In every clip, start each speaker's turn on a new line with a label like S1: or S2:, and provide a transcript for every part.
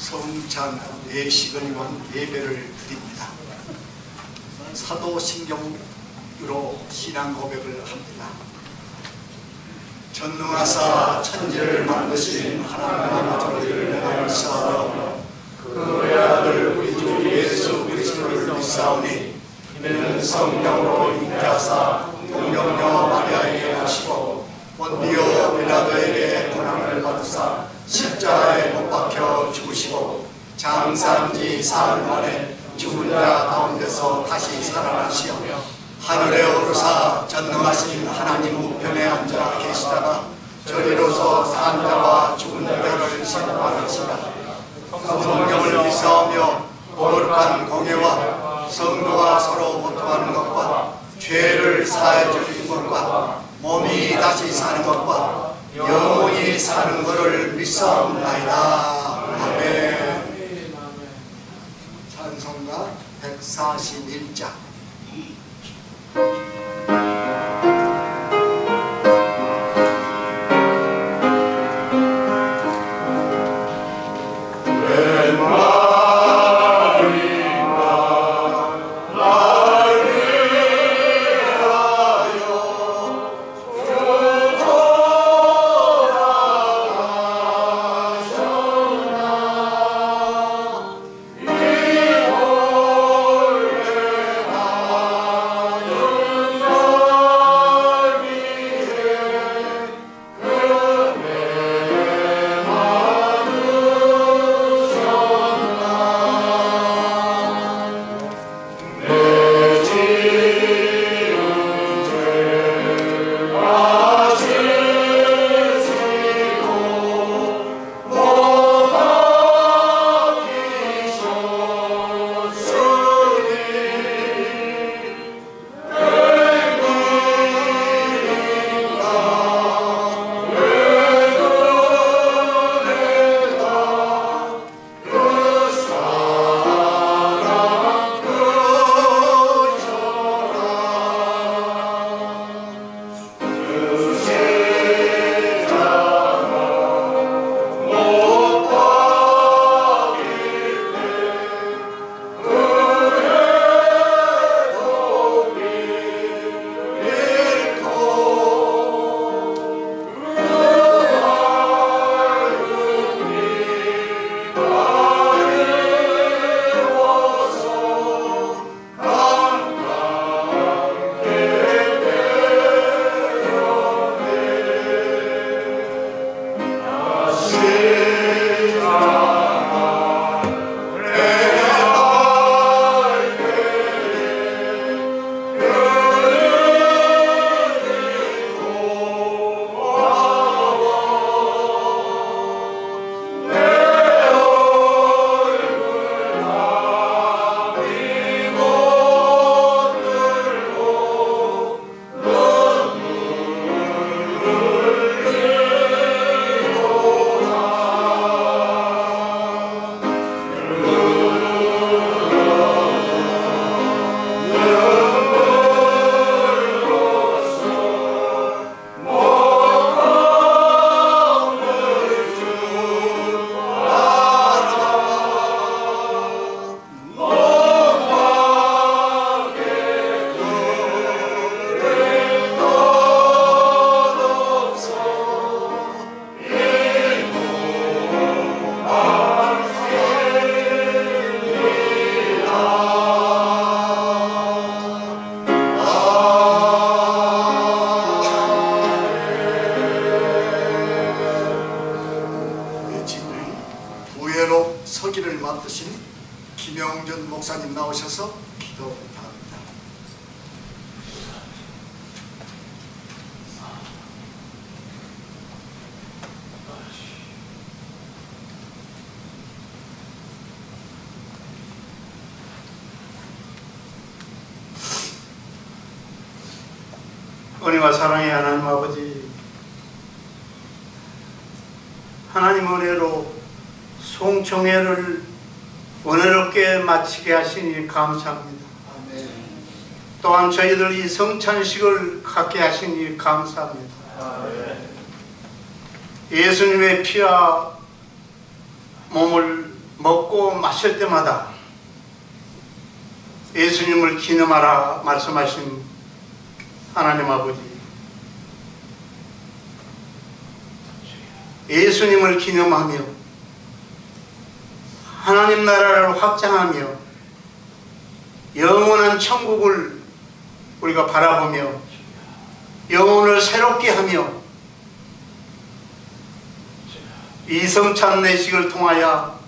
S1: 성찬 예식을 위한 예배를 드립니다. 사도신경으로 신앙 고백을 합니다. 전능하사 천지를 만드신 하나님의 저희를 명하사하며 그의 아들 우리 주 예수 그리스도를 믿사오니 이는 성령으로 잉태하사 동정녀 마리아에게 하시고 본디오 빌라도에게 고난을 받으사 십자가에 못 박혀 죽으시고 장사한지 사흘 만에 죽은 자 가운데서 다시 살아나시어 하늘에 오르사 전능하신 하나님 우편에 앉아 계시다가 저리로서 산 자와 죽은 자를 심판하시다 성경을 믿사오며 거룩한 공예와 성도가 서로 고통하는 것과 죄를 사해 주신 것과 몸이 다시 사는 것과 영원히 사는 것을 믿사옵나이다. 아멘. 찬송가 141장 서기를 맡으신 김영준 목사님 나오셔서 기도 부탁합니다.
S2: 은혜와 사랑의 하나님 아버지 하나님 은혜로 송청회를 은혜롭게 마치게 하시니 감사합니다.
S1: 아멘.
S2: 또한 저희들 이 성찬식을 갖게 하시니 감사합니다. 예수님의 피와 몸을 먹고 마실 때마다 예수님을 기념하라 말씀하신 하나님 아버지 예수님을 기념하며 하나님 나라를 확장하며 영원한 천국을 우리가 바라보며 영혼을 새롭게 하며 이 성찬 내식을 통하여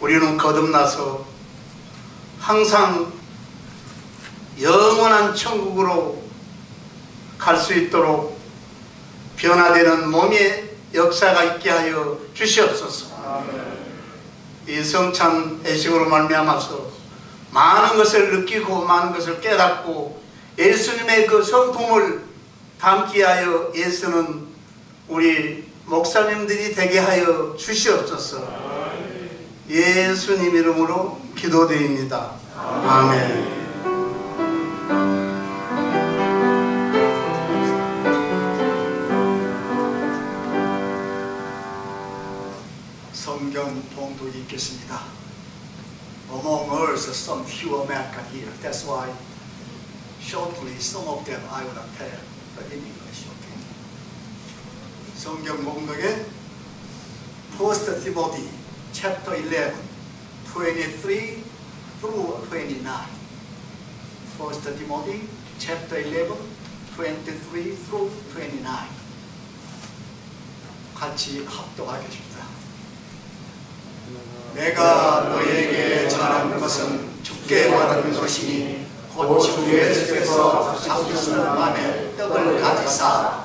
S2: 우리는 거듭나서 항상 영원한 천국으로 갈 수 있도록 변화되는 몸의 역사가 있게 하여 주시옵소서. 이 성찬 애식으로 말미암아서 많은 것을 느끼고 많은 것을 깨닫고 예수님의 그 성품을 담기 하여 예수는 우리 목사님들이 되게 하여 주시옵소서. 예수님 이름으로 기도드립니다. 아멘.
S1: 봉독이 있겠습니다. Among us some few American here. That's why shortly some of them I will tell in English. Okay? 성경 봉독에 First Timothy chapter 11 23 through 29. First Timothy chapter 11 23 through 29. 같이 합독하겠습니다. 내가 너에게 전한 것은 주께 받은 것이니 곧 주 예수께서 잡으신 밤에 떡을 가지사.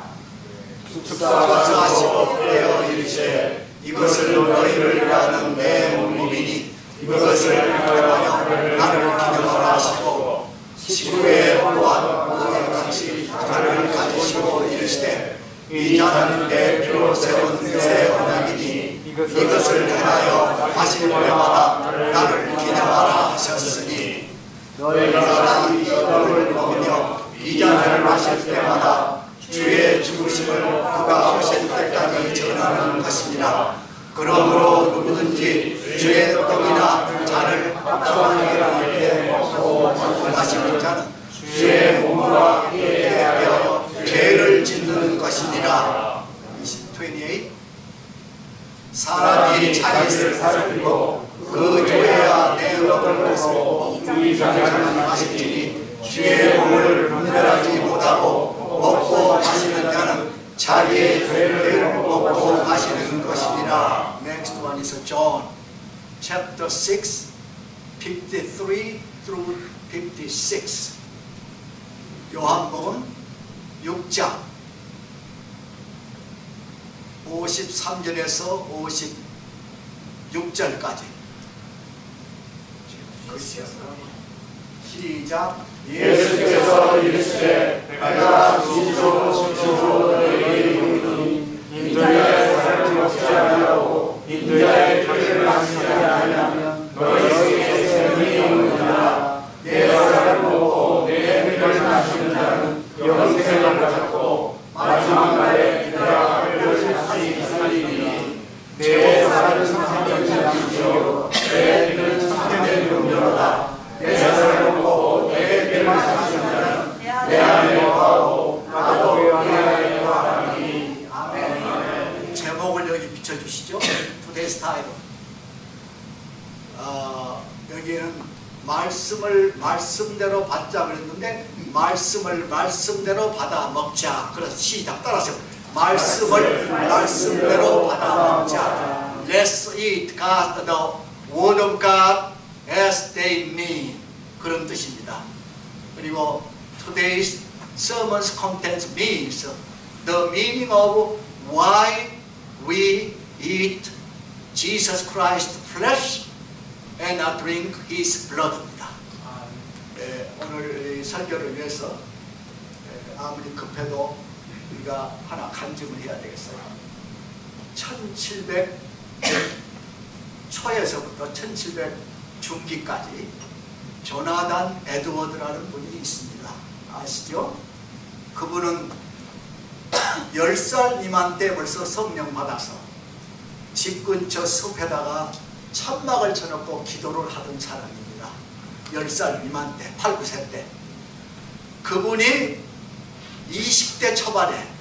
S1: 축사하시고 되어 이르시되 이것을 너희를 위하는 내 몸이니 이것을 기념하여 나를 기념하라 하시고 식후에 또한 같이 잔을 가지시고 이르시되 이 잔은 내 피로 세운 새 언약이니 이것을 행하여 마실 때마다 나를 기념하라 하셨으니 너희가 이 떡을 먹으며 이 잔을 마실 때마다 주의 죽으심을 그가 오실 때까지 전하는 것이니라. 그러므로 누구든지 주의 떡이나 잔을 합당하게 할때 먹고 마시는 자는 주의 몸과 함께 되어 죄를 짓는 것이니라 28 사람이 자기를 살피고 그내 먹을 것을 이상하지 마시니 주의 몸을 분별하지 못하고 먹고 마시는 자는 자기의 죄를 먹고 마시는 것이니라 Next one is John chapter 6 53 through 56 요한복음 6장 53절에서 56 절까지. 시작.
S3: 예수께서 이르시되 내가 진실로 진실로 너희에게 이르노니 인자의 사람을 먹지 아니하고 인자의 죄를 마시지 아니하면 너희에게 생명이 없느니라 내 사람을 먹고 내 피를 마시는 자는 영생을 가졌고 마지막 날에 내가 그것을 다시 살리니 내 사람은 생명이 아니요 내 피는 참된 용료로다 내 사람을 먹고 내 피를 마시는 자는 내 안에 거하고 나도 그 안에 거하니
S1: 아멘. 제목을 여기 비춰주시죠. Today's title. 어, 여기는 말씀을 말씀대로 받자 그랬는데 말씀을 말씀대로 받아 먹자. 그래서 시작 따라서 말씀을 말씀대로 받아 먹자. Let's eat God, the word of God as they mean. 그런 뜻입니다. 그리고 today's content means the meaning of why we eat Jesus Christ flesh and drink His blood입니다. 예, 오늘 이 설교를 위해서 예, 아무리 급해도 우리가 하나 간증을 해야 되겠어요. 1700 초에서부터 1700 중기까지 조나단 에드워드라는 분이 있습니다. 아시죠? 그분은 10살 미만 때 벌써 성령 받아서 집 근처 숲에다가 천막을 쳐놓고 기도를 하던 사람입니다. 10살 미만 때, 8, 9세 때. 그분이 20대 초반에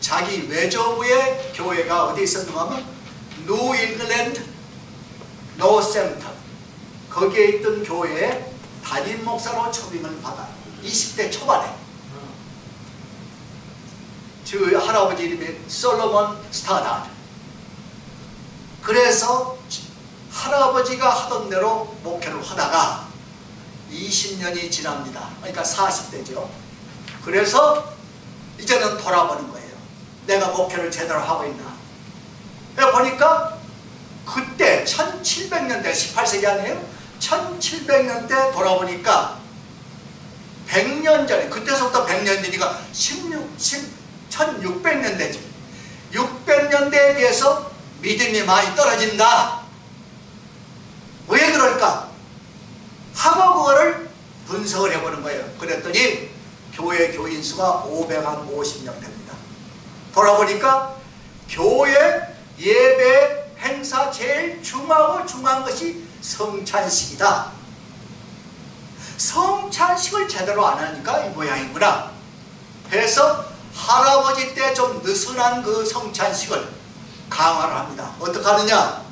S1: 자기 외조부의 교회가 어디 있었는가 하면 뉴 잉글랜드 노 센터 거기에 있던 교회에 담임 목사로 초빙을 받아요. 20대 초반에. 그 할아버지 이름이 솔로몬 스토다드. 그래서 할아버지가 하던 대로 목회를 하다가 20년이 지납니다. 그러니까 40대죠. 그래서 이제는 돌아보는 거예요. 내가 목회를 제대로 하고 있나. 보니까 그때 1700년대 18세기 아니에요? 1700년대 돌아보니까 100년 전에 그때서부터 100년 전이니까 16, 10, 1600년대지 600년대에 비해서 믿음이 많이 떨어진다 왜 그럴까? 하고 그거를 분석을 해보는 거예요 그랬더니 교회 교인 수가 550명 됩니다 돌아보니까 교회 예배 행사 제일 중하고 중요한 것이 성찬식이다. 성찬식을 제대로 안 하니까 이 모양이구나. 해서 할아버지 때 좀 느슨한 그 성찬식을 강화를 합니다. 어떻게 하느냐?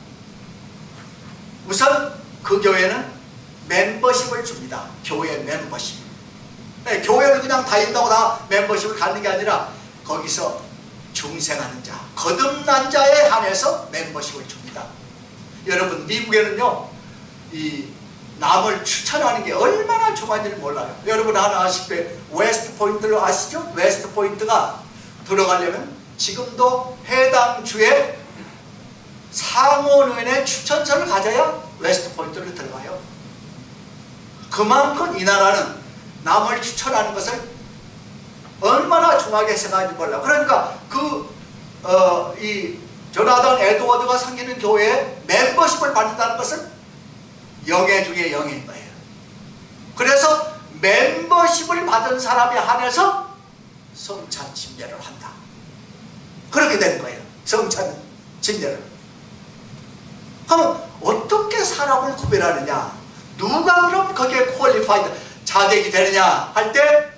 S1: 우선 그 교회는 멤버십을 줍니다. 교회 멤버십. 네, 교회를 그냥 다닌다고 다 멤버십을 갖는 게 아니라 거기서 중생하는 자, 거듭난 자에 한해서 멤버십을 줍니다. 여러분 미국에는요 이 남을 추천하는 게 얼마나 중요한지를 몰라요. 여러분 하나 아실 때 웨스트 포인트를 아시죠? 웨스트 포인트가 들어가려면 지금도 해당 주에 상원의원의 추천서를 가져야 웨스트 포인트를 들어가요. 그만큼 이 나라는 남을 추천하는 것을 얼마나 중하게 생각하는지 몰라. 그러니까 그, 어, 이, 조나단 에드워드가 섬기는 교회에 멤버십을 받는다는 것은 영예 중에 영예인 거예요. 그래서 멤버십을 받은 사람에 한해서 성찬 침례를 한다. 그렇게 된 거예요. 성찬 침례를. 그럼 어떻게 사람을 구별하느냐? 누가 그럼 거기에 qualified 자격이 되느냐 할 때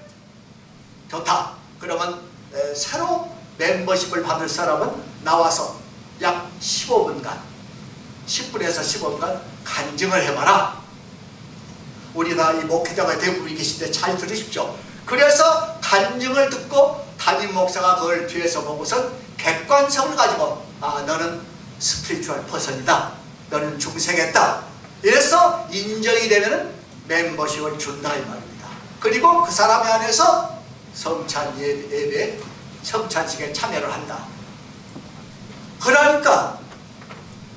S1: 좋다. 그러면 에, 새로 멤버십을 받을 사람은 나와서 약 15분간 10분에서 15분간 간증을 해봐라. 우리 다 이 목회자가 대부분 계신데 잘 들으십시오. 그래서 간증을 듣고 담임 목사가 그걸 뒤에서 보고서 객관성을 가지고 아 너는 스피리추얼 퍼선이다. 너는 중생했다. 이래서 인정이 되면 멤버십을 준다 이 말입니다. 그리고 그 사람에 한해서 성찬 예배, 성찬식에 참여를 한다. 그러니까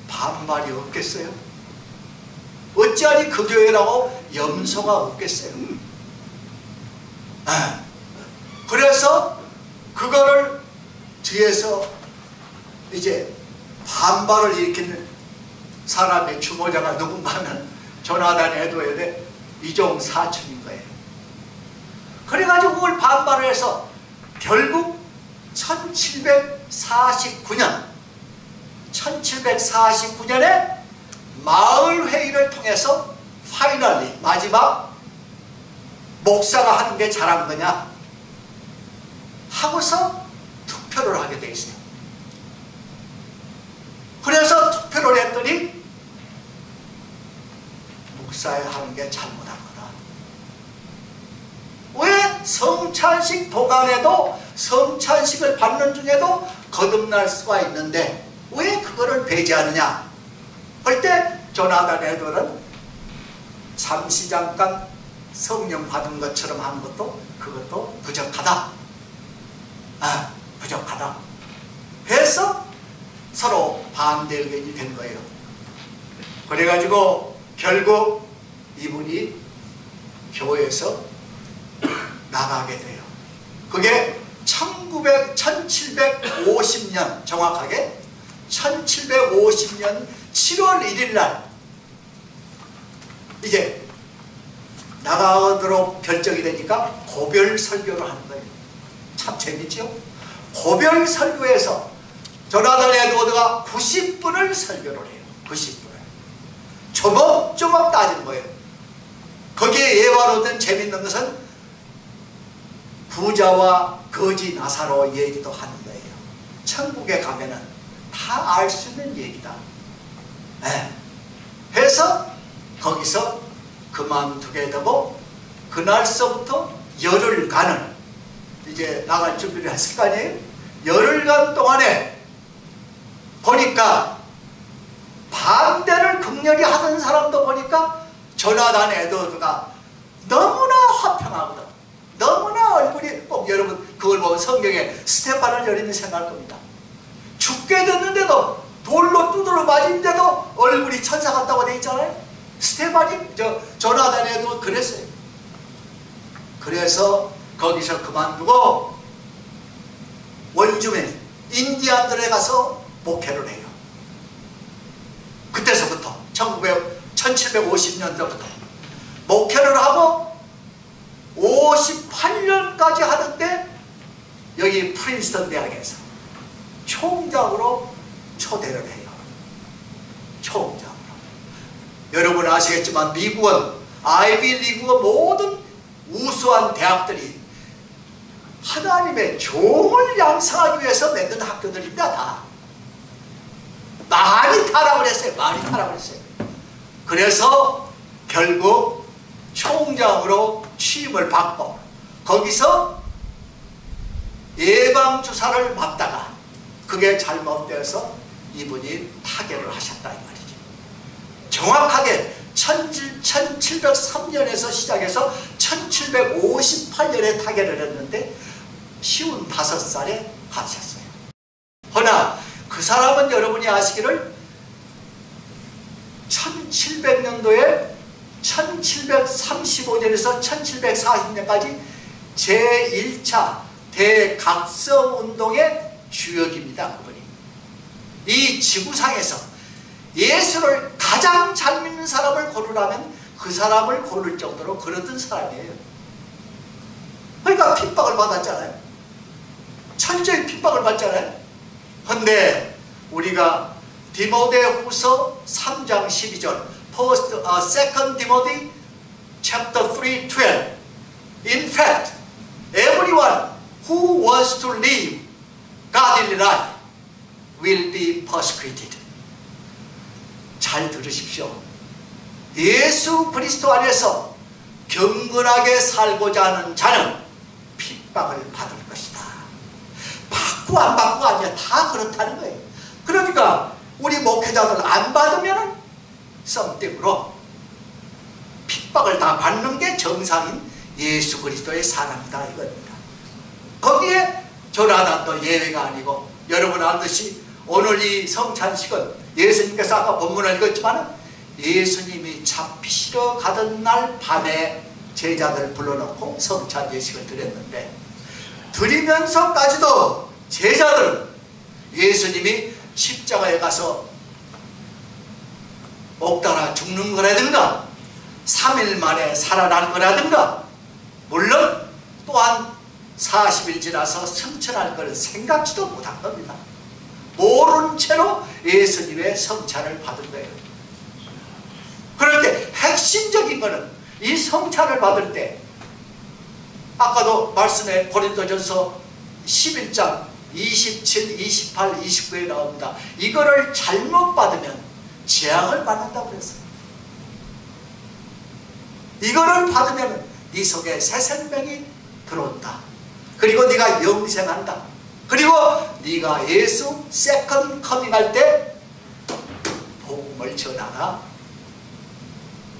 S1: 반말이 없겠어요? 어찌하니 그 교회라고 염소가 없겠어요? 아, 그래서 그거를 뒤에서 이제 반발을 일으키는 사람의 주모자가 누군가 하면 조나단 에도엘의 이종 사촌인 거예요. 그래가지고 그걸 반발을 해서 결국 1749년 1749년에 마을회의를 통해서 파이널리 마지막 목사가 하는 게 잘한 거냐 하고서 투표를 하게 돼 있어요. 그래서 투표를 했더니 목사에 하는 게 잘못한 거다. 왜 성찬식 도간에도 성찬식을 받는 중에도 거듭날 수가 있는데 왜 그거를 배제하느냐? 할때 조나단 에도는 잠시 잠깐 성령 받은 것처럼 하는 것도 그것도 부족하다. 아, 부족하다. 해서 서로 반대 의견이 된 거예요. 그래가지고 결국 이분이 교회에서 나가게 돼요. 그게 1900, 1750년 정확하게 1750년 7월 1일 날 이제 나가도록 결정이 되니까 고별 설교를 하는 거예요. 참 재밌죠? 고별 설교에서 조나단 에드워드가 90분을 설교를 해요. 90분을. 조목조목 따지는 거예요. 거기에 예화로든 재밌는 것은 부자와 거지 나사로 얘기도 하는 거예요. 천국에 가면은 다 알 수 있는 얘기다. 네. 해서 거기서 그만두게 되고 그날서부터 열흘간을 이제 나갈 준비를 했을 거 아니에요? 열흘간 동안에 보니까 반대를 극렬히 하던 사람도 보니까 조나단 에드워드가 너무나 화평하거든. 너무나 얼굴이 꼭 여러분 그걸 보면 성경에 스테판을 여리면 생각할 겁니다. 죽게 됐는데도 돌로 두드러 맞은데도 얼굴이 천사 같다고 돼 있잖아요. 스테판이 저 조나단 에드워드 그랬어요. 그래서 거기서 그만두고 원주민 인디안들에 가서 목회를 해요. 그때서부터 1900, 1750년도부터 목회를 하고 58년까지 하는데 여기 프린스턴 대학에서 총장으로 초대를 해요. 총장으로. 여러분 아시겠지만 미국은 아이비 리그의 모든 우수한 대학들이 하나님의 종을 양성하기 위해서 만든 학교들입니다. 다. 많이 타락을 했어요. 많이 타락을 했어요. 그래서 결국 총장으로 취임을 받고 거기서 예방주사를 맞다가 그게 잘못돼서 이분이 타결을 하셨다. 정확하게 1703년에서 시작해서 1758년에 타결을 했는데 쉬운 다섯 살에 가셨어요. 허나 그 사람은 여러분이 아시기를 1700년도에 1735년에서 1740년까지 제1차 대각성운동의 주역입니다. 그분이. 이 지구상에서 예수를 가장 잘 믿는 사람을 고르라면 그 사람을 고를 정도로 그러던 사람이에요. 그러니까 핍박을 받았잖아요. 천재의 핍박을 받잖아요. 근데 우리가 디모데 후서 3장 12절 First, uh, Second Timothy chapter 3, 12 In fact, everyone who wants to live godly life will be persecuted. 잘 들으십시오. 예수 그리스도 안에서 경건하게 살고자 하는 자는 핍박을 받을 것이다. 받고 안 받고 아니야. 다 그렇다는 거예요. 그러니까 우리 목회자들 안 받으면 썸띵으로 핍박을 다 받는 게 정상인 예수 그리스도의 사랑이다 이겁니다. 거기에 조나단도 예외가 아니고 여러분 알듯이 오늘 이 성찬식은 예수님께서 아까 본문을 읽었지만 예수님이 잡히시러 가던 날 밤에 제자들 불러놓고 성찬 예식을 드렸는데 드리면서까지도 제자들은 예수님이 십자가에 가서 옥달아 죽는 거라든가 3일 만에 살아난 거라든가 물론 또한 40일 지나서 승천할 것을 생각지도 못한 겁니다. 모른 채로 예수님의 성찬을 받은 거예요. 그럴 때 핵심적인 것은 이 성찬을 받을 때 아까도 말씀에 고린도전서 11장 27, 28, 29에 나옵니다. 이거를 잘못 받으면 재앙을 받는다고 그랬어요. 이거를 받으면 네 속에 새 생명이 들어온다. 그리고 네가 영생한다. 그리고 네가 예수 second coming할 때 복음을 전하라.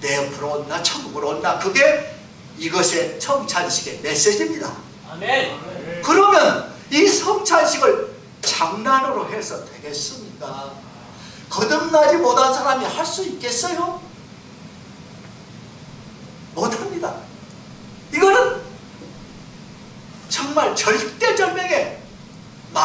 S1: 내 옆으로 온나 천국으로 온나 그게 이것의 성찬식의 메시지입니다.
S3: 아멘.
S1: 그러면 이 성찬식을 장난으로 해서 되겠습니까? 거듭나지 못한 사람이 할 수 있겠어요? 못합니다. 이거는 정말 절대절명의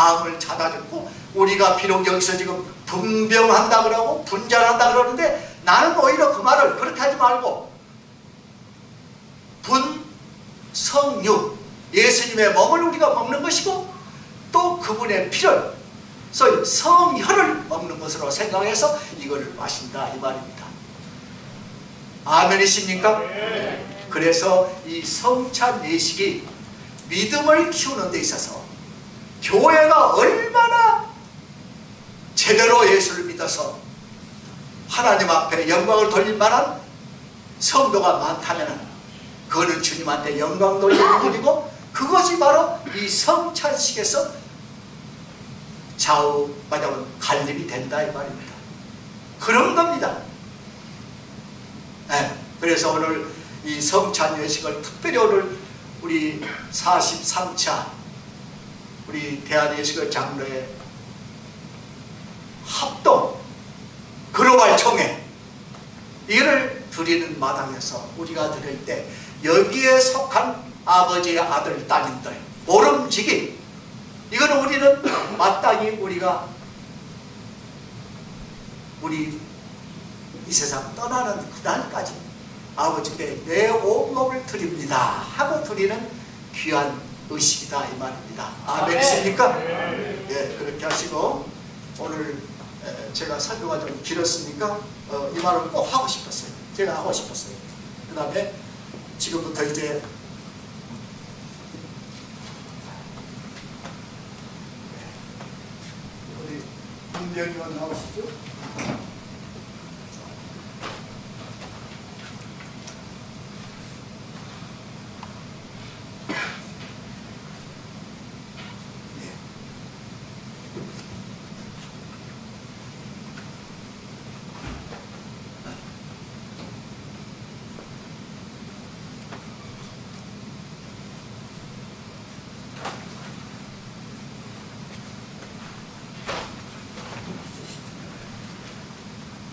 S1: 마음을 잡아줬고 우리가 비록 여기서 지금 분병한다 그러고 분전한다 그러는데 나는 오히려 그 말을 그렇게 하지 말고 분, 성, 육 예수님의 몸을 우리가 먹는 것이고 또 그분의 피를 소위 성혈을 먹는 것으로 생각해서 이걸 마신다 이 말입니다. 아멘이십니까? 그래서 이 성찬 예식이 믿음을 키우는 데 있어서 교회가 얼마나 제대로 예수를 믿어서 하나님 앞에 영광을 돌릴 만한 성도가 많다면 그거는 주님한테 영광 돌리는 일이고 그것이 바로 이 성찬식에서 좌우 마다운 갈림이 된다 이 말입니다. 그런 겁니다. 네, 그래서 오늘 이 성찬 예식을 특별히 오늘 우리 43차 우리 대한예식의 장로의 합동 그로발 총회 이를 드리는 마당에서 우리가 드릴 때 여기에 속한 아버지의 아들 따님들 모름지기 이거는 우리는 마땅히 우리가 우리 이 세상 떠나는 그날까지 아버지께 내 온몸을 드립니다 하고 드리는 귀한 의식이다 이 말입니다. 아멘이십니까? 예 그렇게 하시고 오늘 제가 설교가 좀 길었으니까 어, 이 말을 꼭 하고 싶었어요. 제가 하고 싶었어요. 그 다음에 지금부터 이제 우리 문병의원 나오시죠?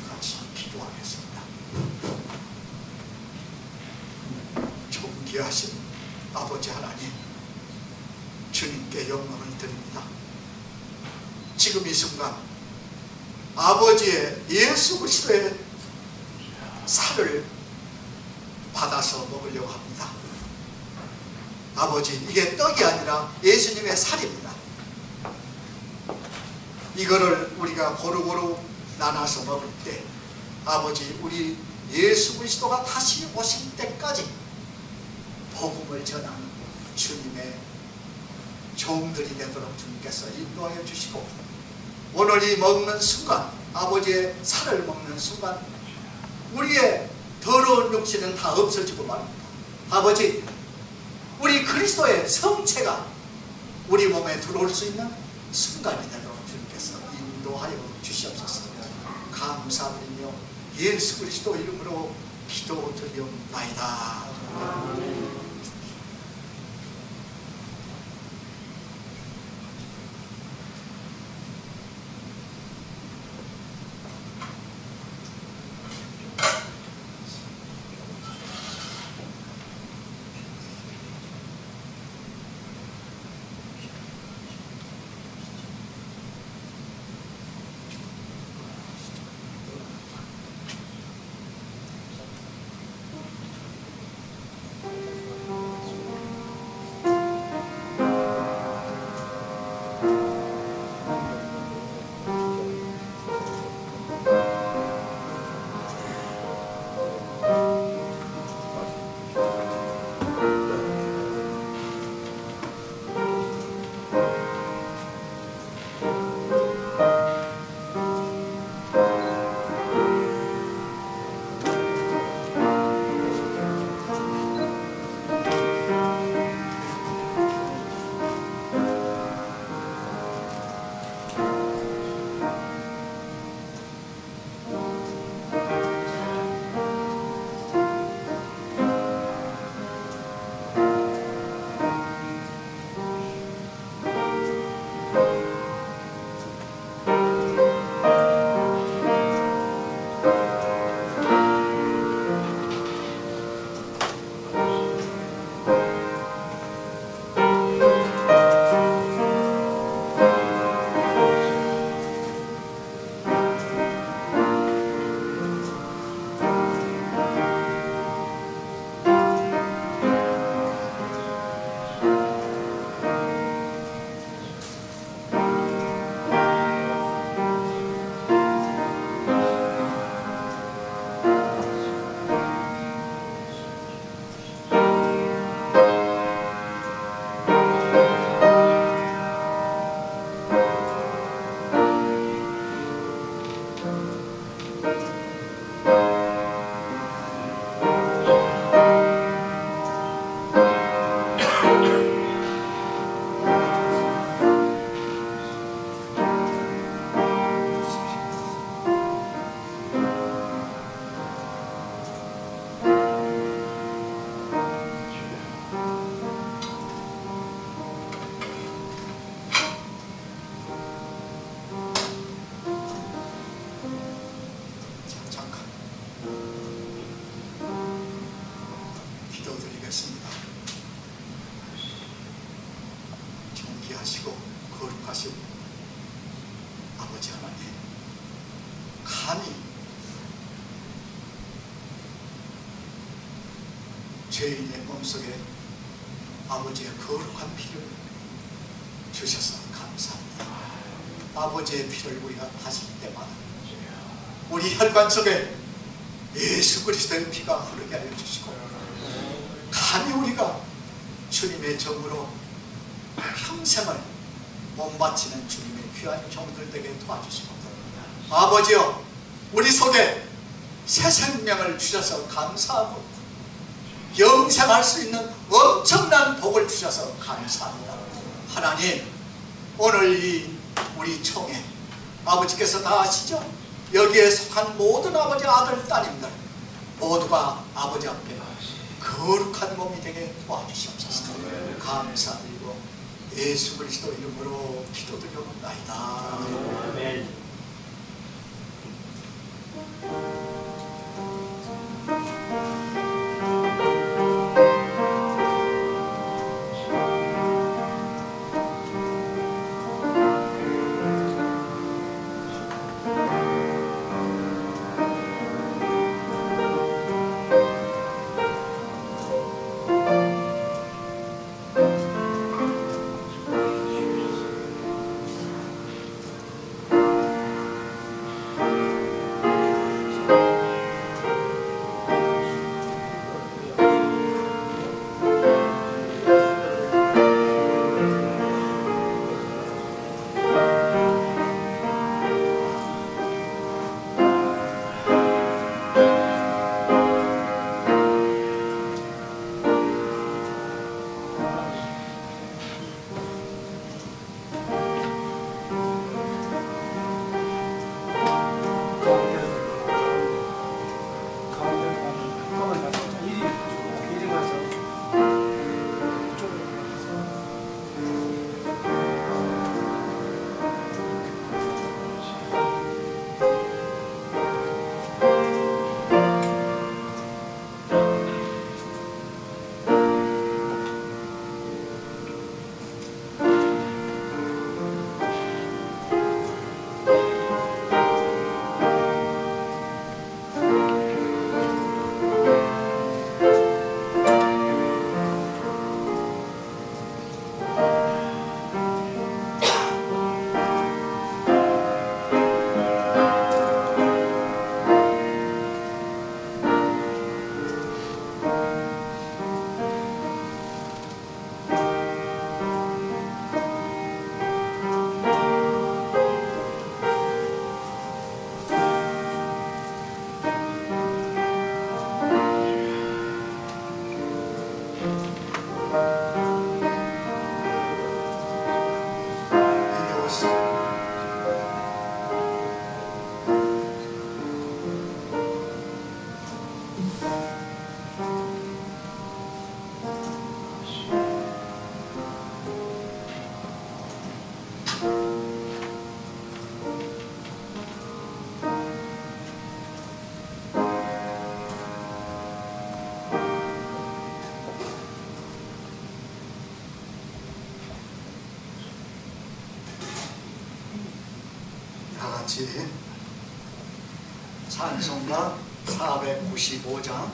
S1: 같이 기도하겠습니다. 존귀하신 아버지 하나님, 주님께 영광을 드립니다. 지금 이 순간 아버지의 예수 그리스도의 살을 받아서 먹으려고 합니다. 아버지, 이게 떡이 아니라 예수님의 살입니다. 이거를 우리가 고루고루 나눠서 먹을 때 아버지 우리 예수 그리스도가 다시 오실 때까지 복음을 전하는 주님의 종들이 되도록 주님께서 인도하여 주시고 오늘 이 먹는 순간 아버지의 살을 먹는 순간 우리의 더러운 육신은 다 없어지고 말입니다. 아버지 우리 그리스도의 성체가 우리 몸에 들어올 수 있는 순간이 되도록 주님께서 인도하여 주시옵소서. 감사드리며 예수 그리스도 이름으로 기도 드리옵나이다. 선하시고 거룩하신 아버지 하나님 감히 죄인의 몸속에 아버지의 거룩한 피를 주셔서 감사합니다. 아버지의 피를 우리가 다실 때마다 우리 혈관 속에 예수 그리스도의 피가 흐르게 하여 주시고 감히 우리가 주님의 정으로 평생을 몸바치는 주님의 귀한 종들 되게 도와주시고 아버지여 우리 속에 새 생명을 주셔서 감사하고 영생할 수 있는 엄청난 복을 주셔서 감사합니다. 하나님 오늘 이 우리 총회 아버지께서 다 아시죠? 여기에 속한 모든 아버지 아들 따님들 모두가 아버지 앞에 거룩한 몸이 되게 도와주시옵소서. 감사드리고 예 수 그리스도 이름으로 기도드려옵나이다
S3: 아멘.
S1: 이 같이 찬송가 495장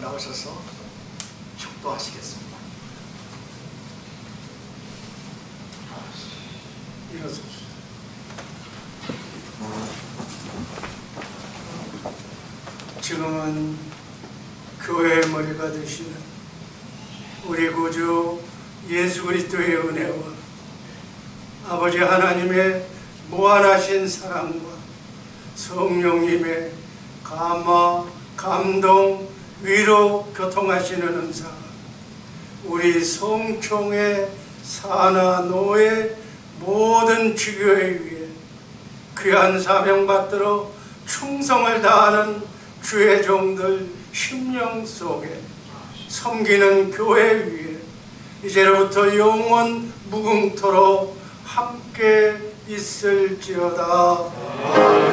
S1: 나오셔서
S4: 축도하시겠습니다. 지금은 교회의 머리가 되시는 우리 구주 예수 그리스도의 은혜와 아버지 하나님의 무한하신 사랑과 성령님의 감화, 감동, 위로 교통하시는 은사가 우리 성 총의 사나 노예 모든 지교회 위에 귀한 사명 받들어 충성을 다하는 주의 종들 심령 속에 섬기는 교회 위에 이제로부터 영원 무궁토록 함께 있을지어다. 아멘.